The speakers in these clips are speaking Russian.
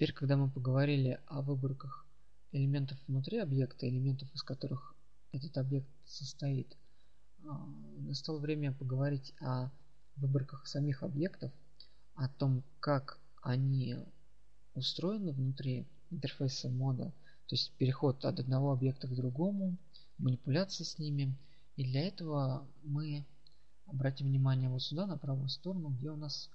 Теперь, когда мы поговорили о выборках элементов внутри объекта, элементов, из которых этот объект состоит, а, настало время поговорить о выборках самих объектов, о том, как они устроены внутри интерфейса мода, то есть переход от одного объекта к другому, манипуляции с ними. И для этого мы обратим внимание вот сюда, на правую сторону, где у нас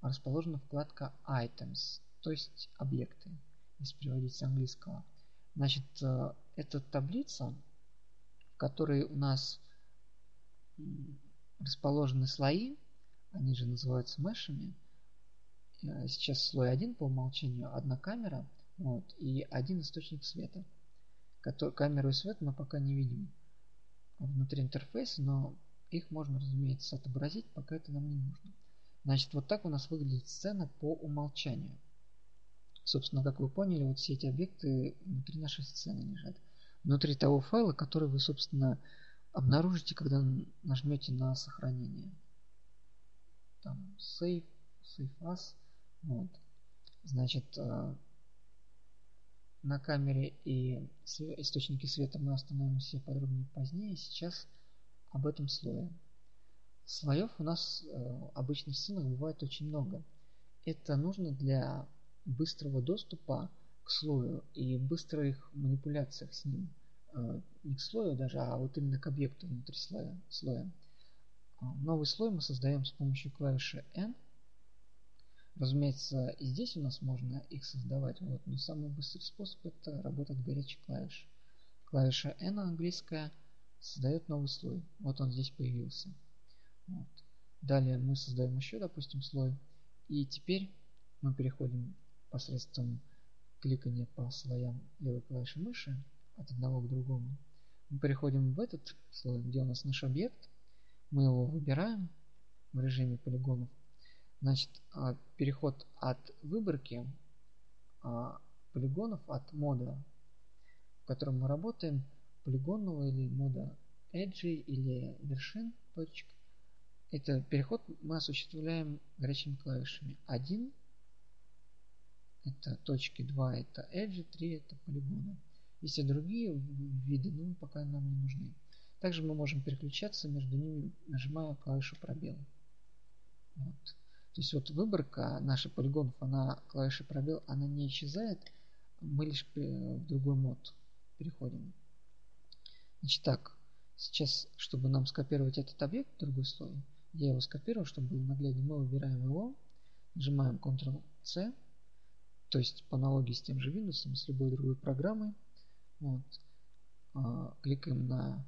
расположена вкладка Items, то есть объекты, если переводить с английского. Значит, э, это таблица, в которой у нас расположены слои, они же называются мешами. Э, сейчас слой 1 по умолчанию, одна камера вот, и один источник света. Камеру и свет мы пока не видим внутри интерфейса, но их можно, разумеется, отобразить, пока это нам не нужно. Значит, вот так у нас выглядит сцена по умолчанию. Собственно, как вы поняли, вот все эти объекты внутри нашей сцены лежат. Внутри того файла, который вы, собственно, обнаружите, когда нажмете на сохранение. Там save, save as. Вот. Значит, э, на камере и источнике света мы остановимся подробнее позднее. Сейчас об этом слое. Слоев у нас э, обычно в сценах бывает очень много. Это нужно для быстрого доступа к слою и быстрых манипуляциях с ним. Э, не к слою даже, а вот именно к объекту внутри слоя. слоя. А, новый слой мы создаем с помощью клавиши N. Разумеется, и здесь у нас можно их создавать, вот, но самый быстрый способ это работать горячей клавишей. Клавиша N английская создает новый слой. Вот он здесь появился. Вот. Далее мы создаем еще, допустим, слой. И теперь мы переходим посредством кликания по слоям левой клавиши мыши от одного к другому. Мы переходим в этот слой, где у нас наш объект. Мы его выбираем в режиме полигонов. Значит, а, переход от выборки а, полигонов от мода, в котором мы работаем, полигонного или мода edge или вершин точек. Это переход мы осуществляем горячими клавишами. 1 это точки, 2 это edge, 3 это полигоны. И все другие виды, ну, пока нам не нужны. Также мы можем переключаться между ними, нажимая клавишу пробел. Вот. То есть вот выборка наших полигонов, она клавишей пробел, она не исчезает, мы лишь в другой мод переходим. Значит так, сейчас, чтобы нам скопировать этот объект в другой слой, я его скопирую, чтобы было нагляднее, мы выбираем его, нажимаем Ctrl-C, то есть по аналогии с тем же Windows, с любой другой программой, вот. А, кликаем на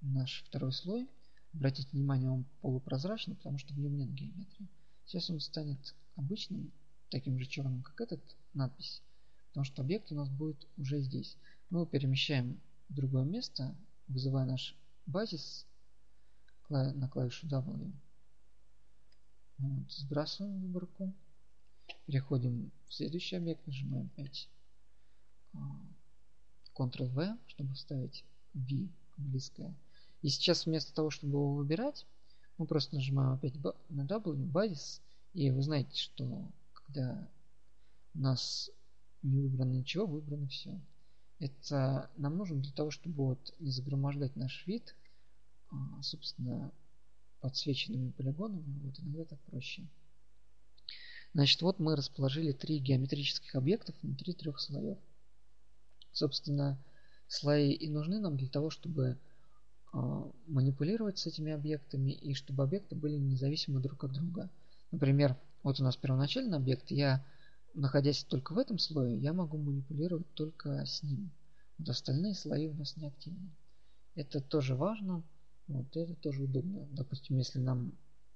наш второй слой. Обратите внимание, он полупрозрачный, потому что в нем нет геометрии. Сейчас он станет обычным, таким же черным, как этот надпись, потому что объект у нас будет уже здесь. Мы его перемещаем в другое место, вызывая наш базис на клавишу W. Вот, сбрасываем выборку. Переходим в следующий объект, нажимаем 5 Ctrl-V, чтобы вставить V английское. И сейчас вместо того, чтобы его выбирать, мы просто нажимаем опять на W, базис, и вы знаете, что когда у нас не выбрано ничего, выбрано все. Это нам нужно для того, чтобы вот не загромождать наш вид, а, собственно, подсвеченными полигонами. Вот иногда так проще. Значит, вот мы расположили три геометрических объектов внутри трех слоев. Собственно, слои и нужны нам для того, чтобы э, манипулировать с этими объектами и чтобы объекты были независимы друг от друга. Например, вот у нас первоначальный объект, я, находясь только в этом слое, я могу манипулировать только с ним. Вот остальные слои у нас не активны. Это тоже важно, вот это тоже удобно. Допустим, если нам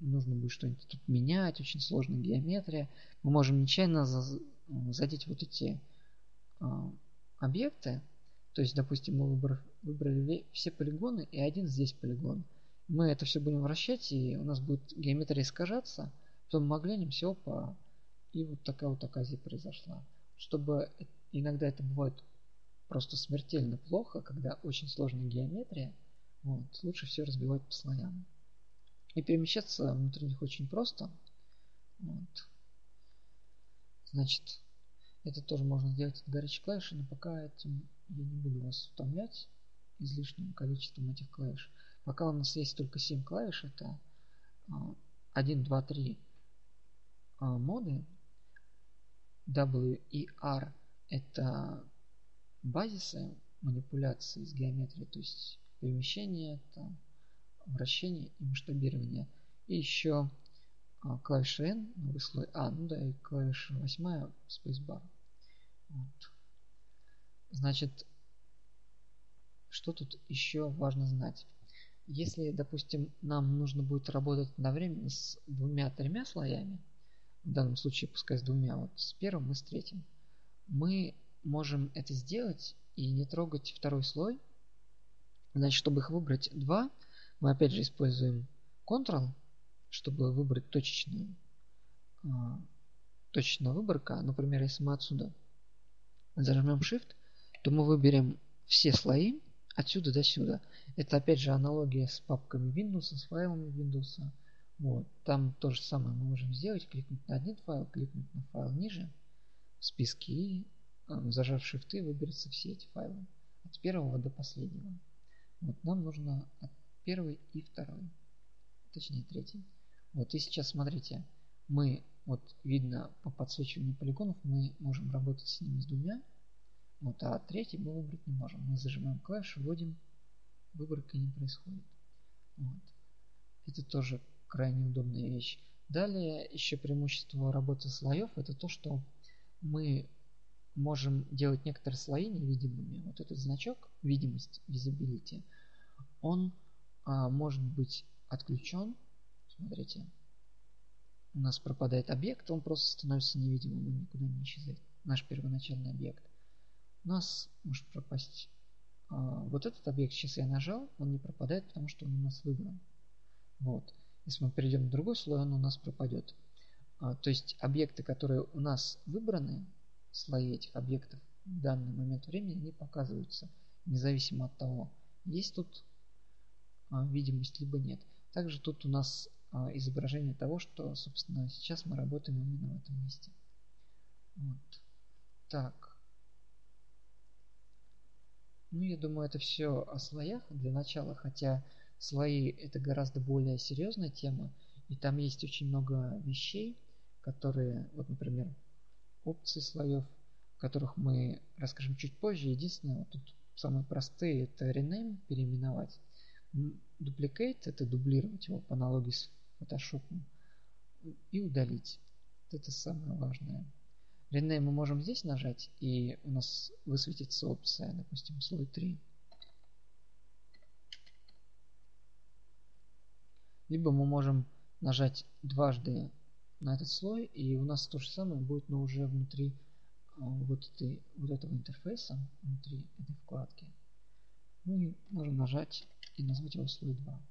нужно будет что-нибудь тут менять, очень сложная геометрия, мы можем нечаянно задеть вот эти а, объекты, то есть, допустим, мы выбрали, выбрали все полигоны и один здесь полигон. Мы это все будем вращать, и у нас будет геометрия искажаться, потом мы оглянем, все, опа, и вот такая вот оказия произошла. Чтобы иногда это бывает просто смертельно плохо, когда очень сложная геометрия, вот, лучше все разбивать по слоям. И перемещаться внутри них очень просто. Вот. Значит, это тоже можно сделать от горячей клавиши, но пока этим я не буду вас утомлять излишним количеством этих клавиш. Пока у нас есть только 7 клавиш, это 1, 2, 3 моды. W и R это базисы манипуляции с геометрией, то есть перемещение, там, вращение и масштабирование. И еще а, клавиша N, новый слой А, ну да, и клавиша 8 Spacebar. Вот. Значит, что тут еще важно знать? Если, допустим, нам нужно будет работать одновременно с двумя-тремя слоями, в данном случае пускай с двумя, вот с первым и с третьим, мы можем это сделать и не трогать второй слой. Значит, чтобы их выбрать два, мы опять же используем Ctrl, чтобы выбрать точечную, а, точечная выборка. Например, если мы отсюда зажмем Shift, то мы выберем все слои отсюда до сюда. Это опять же аналогия с папками Windows, с файлами Windows. Вот. Там то же самое мы можем сделать. Кликнуть на один файл, кликнуть на файл ниже в списке и э, зажав Shift выберется все эти файлы. От первого до последнего. Вот нам нужно от первый и второй. Точнее третий. Вот и сейчас смотрите. Мы, вот видно по подсвечиванию полигонов, мы можем работать с ними с двумя вот, а третий мы выбрать не можем. Мы зажимаем клавишу, вводим, выборка не происходит. Вот. Это тоже крайне удобная вещь. Далее еще преимущество работы слоев это то, что мы можем делать некоторые слои невидимыми. Вот этот значок видимость, visibility, он а, может быть отключен. Смотрите, у нас пропадает объект, он просто становится невидимым, он никуда не исчезает. Наш первоначальный объект у нас может пропасть а, вот этот объект. Сейчас я нажал, он не пропадает, потому что он у нас выбран. Вот. Если мы перейдем на другой слой, он у нас пропадет. А, то есть объекты, которые у нас выбраны, слои этих объектов в данный момент времени, они показываются независимо от того, есть тут видимость либо нет. Также тут у нас а, изображение того, что, собственно, сейчас мы работаем именно в этом месте. Вот. Так. Ну, я думаю, это все о слоях для начала, хотя слои это гораздо более серьезная тема, и там есть очень много вещей, которые, вот, например, опции слоев, которых мы расскажем чуть позже. Единственное, вот тут самые простые это rename, переименовать. Duplicate это дублировать его по аналогии с Photoshop и удалить. Это самое важное. Rename мы можем здесь нажать, и у нас высветится опция, допустим, слой 3. Либо мы можем нажать дважды на этот слой, и у нас то же самое будет, но уже внутри а, вот, этой, вот этого интерфейса, внутри этой вкладки. Мы можем нажать и назвать его слой 2.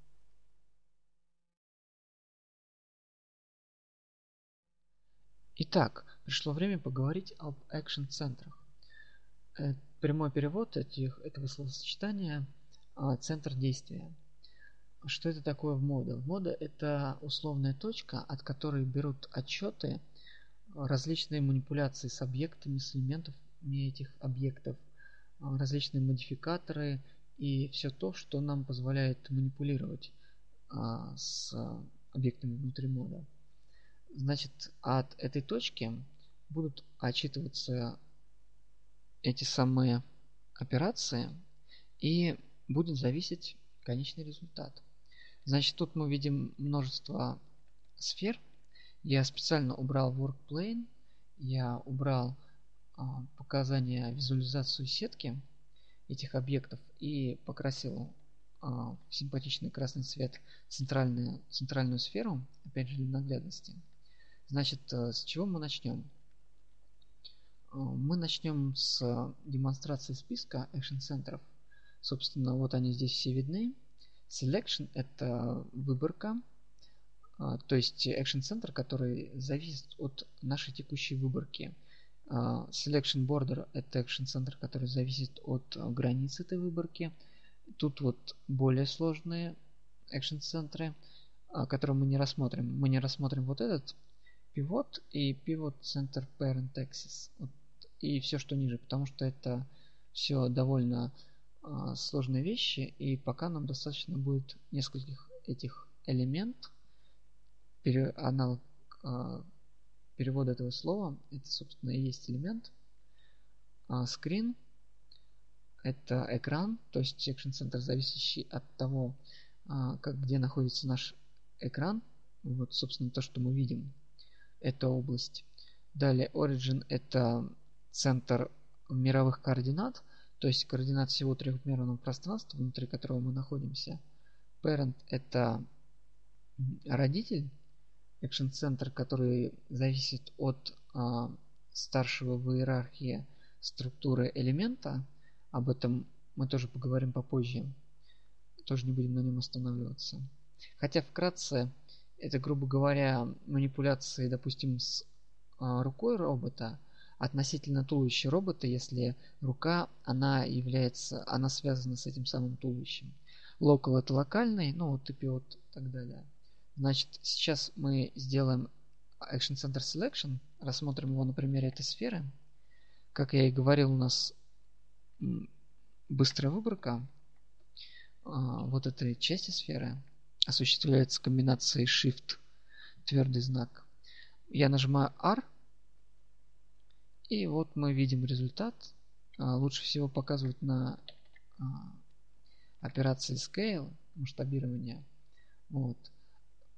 Итак, пришло время поговорить об экшн-центрах. Э, прямой перевод этих, этого словосочетания а, «центр действия». Что это такое в моде? В моде это условная точка, от которой берут отчеты различные манипуляции с объектами, с элементами этих объектов, а, различные модификаторы и все то, что нам позволяет манипулировать а, с объектами внутри мода. Значит, от этой точки будут отчитываться эти самые операции и будет зависеть конечный результат. Значит, тут мы видим множество сфер. Я специально убрал workplane, я убрал а, показания визуализацию сетки этих объектов и покрасил а, симпатичный красный цвет центральную, центральную сферу, опять же для наглядности. Значит, э, с чего мы начнем? Э, мы начнем с демонстрации списка action центров. Собственно, вот они здесь все видны. Selection это выборка, э, то есть action центр, который зависит от нашей текущей выборки. Selection Border это action центр, который зависит от границ этой выборки. Тут вот более сложные action центры, которые мы не рассмотрим. Мы не рассмотрим вот этот pivot и pivot center parent axis. Вот, и все, что ниже, потому что это все довольно э, сложные вещи, и пока нам достаточно будет нескольких этих элементов, аналог э, перевода этого слова, это, собственно, и есть элемент. А, screen – это экран, то есть Action Center, зависящий от того, а, как, где находится наш экран. Вот, собственно, то, что мы видим, это область. Далее Origin – это центр мировых координат, то есть координат всего трехмерного пространства, внутри которого мы находимся. Parent – это родитель, Center, который зависит от а, старшего в иерархии структуры элемента. Об этом мы тоже поговорим попозже. Тоже не будем на нем останавливаться. Хотя вкратце это, грубо говоря, манипуляции, допустим, с а, рукой робота относительно туловища робота, если рука, она является, она связана с этим самым туловищем. Local это локальный, ну вот и и так далее. Значит, сейчас мы сделаем Action Center Selection, рассмотрим его на примере этой сферы. Как я и говорил, у нас быстрая выборка а, вот этой части сферы осуществляется комбинацией Shift твердый знак. Я нажимаю R, и вот мы видим результат. А, лучше всего показывать на а, операции Scale, масштабирование. Вот.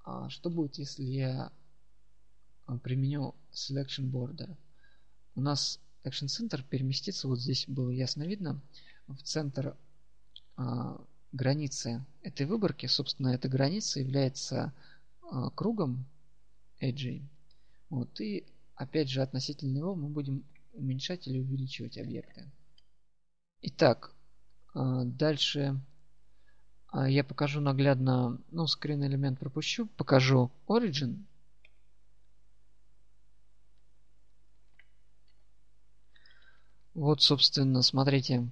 А что будет, если я а, применю Selection Border? У нас Action Center переместится, вот здесь было ясно видно, в центр а, границы этой выборки. Собственно, эта граница является а, кругом Edge. Вот, и опять же относительно него мы будем уменьшать или увеличивать объекты. Итак, а, дальше я покажу наглядно, ну, скрин элемент пропущу, покажу origin. Вот, собственно, смотрите,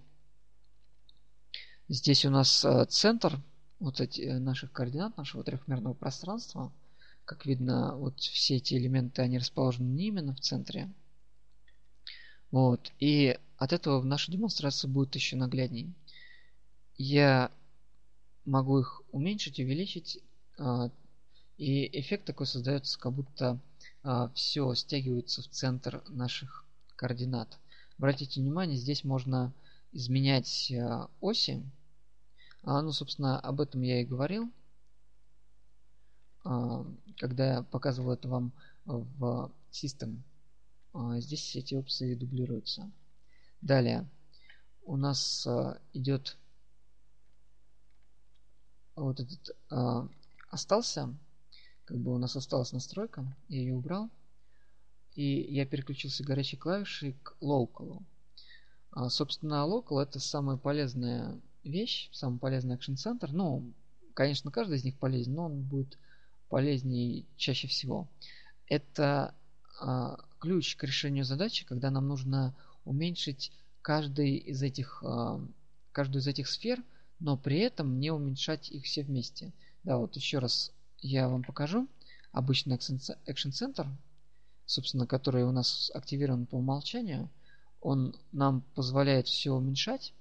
здесь у нас э, центр вот эти э, наших координат, нашего трехмерного пространства. Как видно, вот все эти элементы, они расположены не именно в центре. Вот, и от этого в нашей демонстрации будет еще наглядней. Я могу их уменьшить, увеличить. А, и эффект такой создается, как будто а, все стягивается в центр наших координат. Обратите внимание, здесь можно изменять а, оси. Ну, собственно, об этом я и говорил, когда я показывал это вам в System. Здесь эти опции дублируются. Далее у нас идет вот этот э, остался, как бы у нас осталась настройка, я ее убрал, и я переключился горячей клавишей к local. А, собственно, local это самая полезная вещь, самый полезный Action Center. Ну, конечно, каждый из них полезен, но он будет полезнее чаще всего. Это а, ключ к решению задачи, когда нам нужно уменьшить каждый из этих, а, каждую из этих сфер – но при этом не уменьшать их все вместе. Да, вот еще раз я вам покажу. Обычный Action Center, собственно, который у нас активирован по умолчанию, он нам позволяет все уменьшать.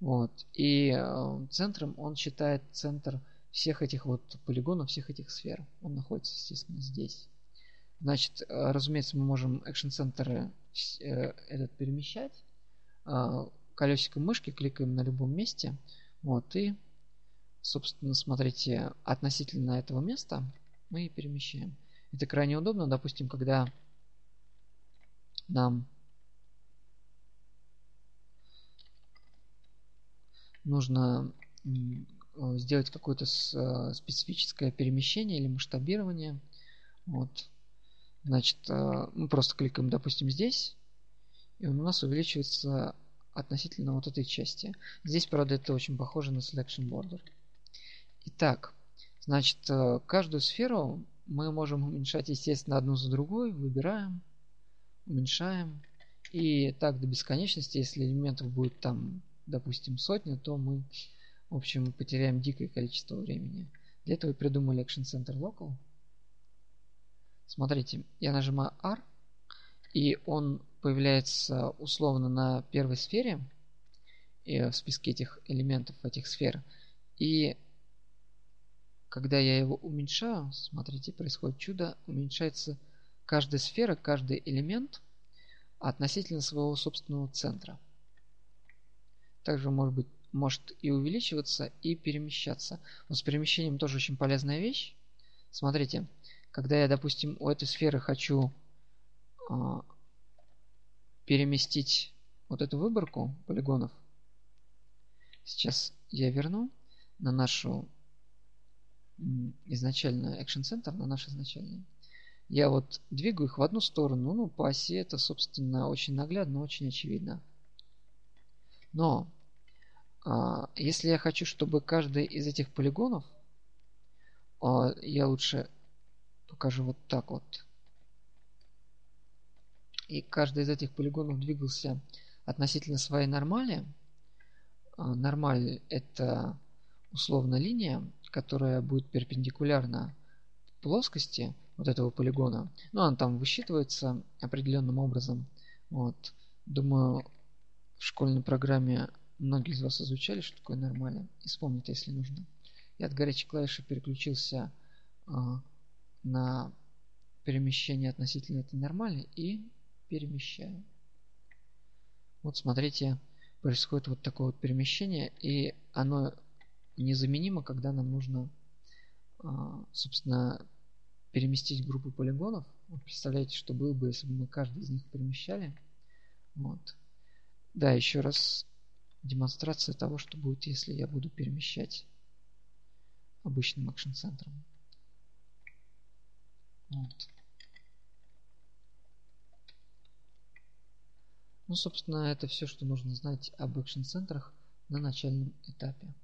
Вот. И э, центром он считает центр всех этих вот полигонов, всех этих сфер. Он находится, естественно, здесь. Значит, э, разумеется, мы можем Action Center э, этот перемещать. Колесиком мышки кликаем на любом месте. Вот, и, собственно, смотрите, относительно этого места мы перемещаем. Это крайне удобно, допустим, когда нам нужно сделать какое-то э, специфическое перемещение или масштабирование. Вот. Значит, э, мы просто кликаем, допустим, здесь, и у нас увеличивается относительно вот этой части. Здесь, правда, это очень похоже на Selection Border. Итак, значит, э, каждую сферу мы можем уменьшать, естественно, одну за другой. Выбираем, уменьшаем. И так до бесконечности, если элементов будет там, допустим, сотня, то мы, в общем, потеряем дикое количество времени. Для этого придумали Action Center Local. Смотрите, я нажимаю R, и он появляется условно на первой сфере и в списке этих элементов этих сфер. И когда я его уменьшаю, смотрите, происходит чудо, уменьшается каждая сфера, каждый элемент относительно своего собственного центра. Также может быть может и увеличиваться, и перемещаться. Но с перемещением тоже очень полезная вещь. Смотрите, когда я, допустим, у этой сферы хочу э, переместить вот эту выборку полигонов, сейчас я верну на нашу изначально Action Center, на наш изначальный. Я вот двигаю их в одну сторону, ну, по оси это, собственно, очень наглядно, очень очевидно. Но а, если я хочу, чтобы каждый из этих полигонов, а, я лучше покажу вот так вот. И каждый из этих полигонов двигался относительно своей нормали. А, нормаль это условно линия, которая будет перпендикулярна плоскости вот этого полигона. Ну, она там высчитывается определенным образом. Вот. Думаю, в школьной программе многие из вас изучали, что такое нормально. И вспомнят, если нужно. Я от горячей клавиши переключился э, на перемещение относительно этой нормали и перемещаю. Вот смотрите, происходит вот такое вот перемещение, и оно незаменимо, когда нам нужно, а, собственно, переместить группу полигонов. Вот представляете, что было бы, если бы мы каждый из них перемещали. Вот. Да, еще раз демонстрация того, что будет, если я буду перемещать обычным акшн центром. Вот. Ну, собственно, это все, что нужно знать об экшн центрах на начальном этапе.